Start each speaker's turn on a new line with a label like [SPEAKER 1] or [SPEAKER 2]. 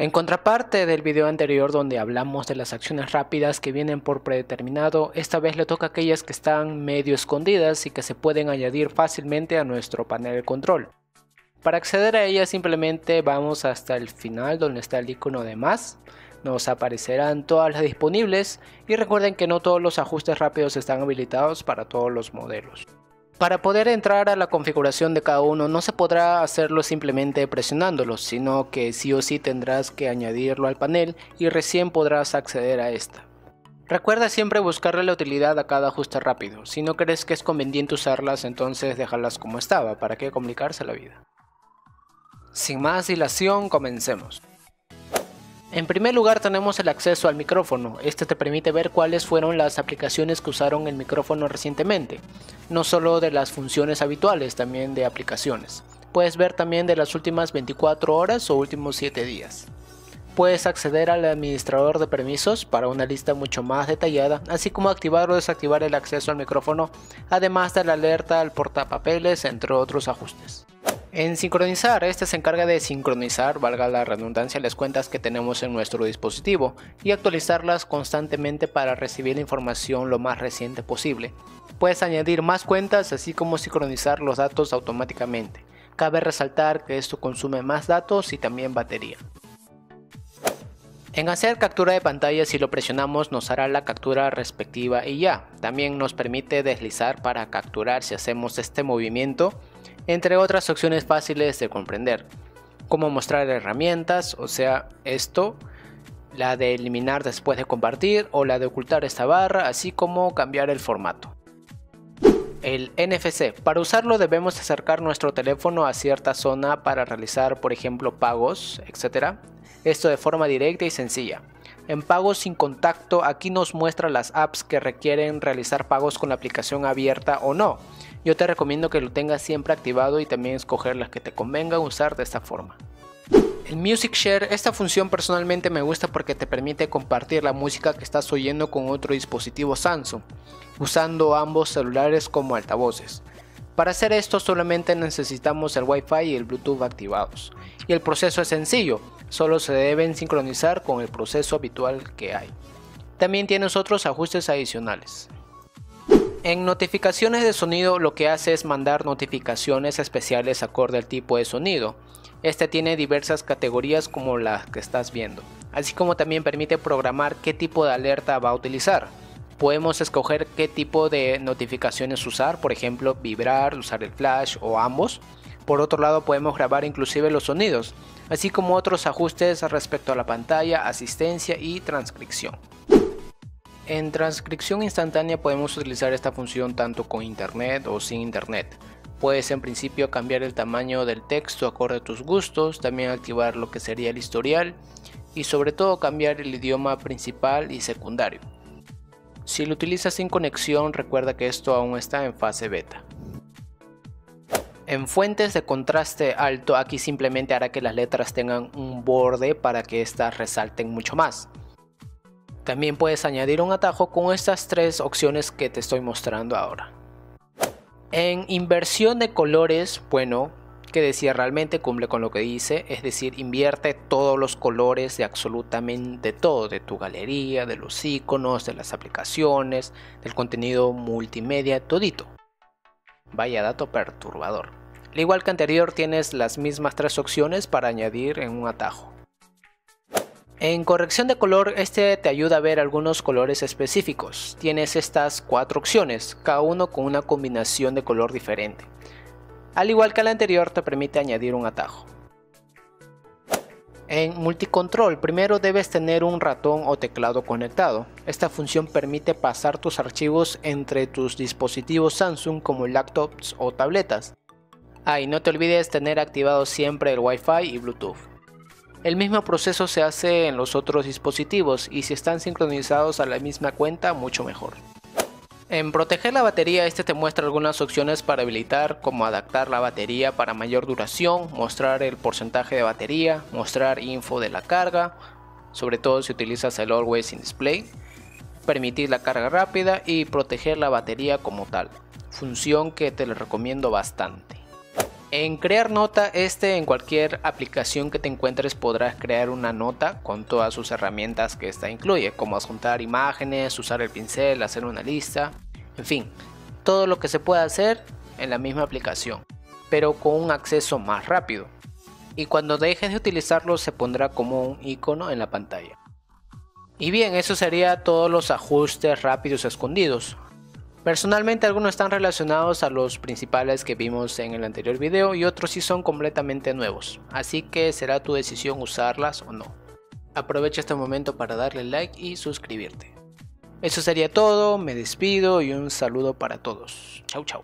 [SPEAKER 1] En contraparte del video anterior donde hablamos de las acciones rápidas que vienen por predeterminado, esta vez le toca aquellas que están medio escondidas y que se pueden añadir fácilmente a nuestro panel de control. Para acceder a ellas simplemente vamos hasta el final donde está el icono de más, nos aparecerán todas las disponibles y recuerden que no todos los ajustes rápidos están habilitados para todos los modelos. Para poder entrar a la configuración de cada uno no se podrá hacerlo simplemente presionándolo, sino que sí o sí tendrás que añadirlo al panel y recién podrás acceder a esta. Recuerda siempre buscarle la utilidad a cada ajuste rápido, si no crees que es conveniente usarlas entonces déjalas como estaba, para qué complicarse la vida. Sin más dilación, comencemos. En primer lugar tenemos el acceso al micrófono, este te permite ver cuáles fueron las aplicaciones que usaron el micrófono recientemente, no solo de las funciones habituales, también de aplicaciones. Puedes ver también de las últimas 24 horas o últimos 7 días. Puedes acceder al administrador de permisos para una lista mucho más detallada, así como activar o desactivar el acceso al micrófono, además de la alerta al portapapeles, entre otros ajustes. En sincronizar, este se encarga de sincronizar, valga la redundancia, las cuentas que tenemos en nuestro dispositivo y actualizarlas constantemente para recibir la información lo más reciente posible. Puedes añadir más cuentas así como sincronizar los datos automáticamente. Cabe resaltar que esto consume más datos y también batería. En hacer captura de pantalla si lo presionamos nos hará la captura respectiva y ya. También nos permite deslizar para capturar si hacemos este movimiento entre otras opciones fáciles de comprender, como mostrar herramientas, o sea, esto, la de eliminar después de compartir o la de ocultar esta barra, así como cambiar el formato. El NFC. Para usarlo debemos acercar nuestro teléfono a cierta zona para realizar, por ejemplo, pagos, etc. Esto de forma directa y sencilla. En pagos sin contacto, aquí nos muestra las apps que requieren realizar pagos con la aplicación abierta o no. Yo te recomiendo que lo tengas siempre activado y también escoger las que te convenga usar de esta forma. El Music Share, esta función personalmente me gusta porque te permite compartir la música que estás oyendo con otro dispositivo Samsung, usando ambos celulares como altavoces. Para hacer esto solamente necesitamos el Wi-Fi y el Bluetooth activados. Y el proceso es sencillo, solo se deben sincronizar con el proceso habitual que hay. También tienes otros ajustes adicionales. En notificaciones de sonido lo que hace es mandar notificaciones especiales acorde al tipo de sonido. Este tiene diversas categorías como las que estás viendo, así como también permite programar qué tipo de alerta va a utilizar. Podemos escoger qué tipo de notificaciones usar, por ejemplo vibrar, usar el flash o ambos. Por otro lado podemos grabar inclusive los sonidos, así como otros ajustes respecto a la pantalla, asistencia y transcripción. En transcripción instantánea podemos utilizar esta función tanto con internet o sin internet. Puedes en principio cambiar el tamaño del texto acorde a tus gustos, también activar lo que sería el historial y sobre todo cambiar el idioma principal y secundario. Si lo utilizas sin conexión recuerda que esto aún está en fase beta. En fuentes de contraste alto aquí simplemente hará que las letras tengan un borde para que éstas resalten mucho más. También puedes añadir un atajo con estas tres opciones que te estoy mostrando ahora. En inversión de colores, bueno, que decía realmente cumple con lo que dice, es decir, invierte todos los colores de absolutamente todo, de tu galería, de los iconos, de las aplicaciones, del contenido multimedia, todito. Vaya dato perturbador. Al igual que anterior, tienes las mismas tres opciones para añadir en un atajo. En corrección de color, este te ayuda a ver algunos colores específicos. Tienes estas cuatro opciones, cada uno con una combinación de color diferente. Al igual que el anterior, te permite añadir un atajo. En multicontrol, primero debes tener un ratón o teclado conectado. Esta función permite pasar tus archivos entre tus dispositivos Samsung como laptops o tabletas. Ah, y no te olvides tener activado siempre el Wi-Fi y Bluetooth. El mismo proceso se hace en los otros dispositivos y si están sincronizados a la misma cuenta, mucho mejor. En proteger la batería, este te muestra algunas opciones para habilitar, como adaptar la batería para mayor duración, mostrar el porcentaje de batería, mostrar info de la carga, sobre todo si utilizas el Always in Display, permitir la carga rápida y proteger la batería como tal, función que te recomiendo bastante. En crear nota, este en cualquier aplicación que te encuentres podrás crear una nota con todas sus herramientas que esta incluye, como adjuntar imágenes, usar el pincel, hacer una lista, en fin, todo lo que se puede hacer en la misma aplicación, pero con un acceso más rápido. Y cuando dejes de utilizarlo se pondrá como un icono en la pantalla. Y bien, eso sería todos los ajustes rápidos escondidos. Personalmente algunos están relacionados a los principales que vimos en el anterior video y otros sí son completamente nuevos, así que será tu decisión usarlas o no. Aprovecha este momento para darle like y suscribirte. Eso sería todo, me despido y un saludo para todos. Chau chau.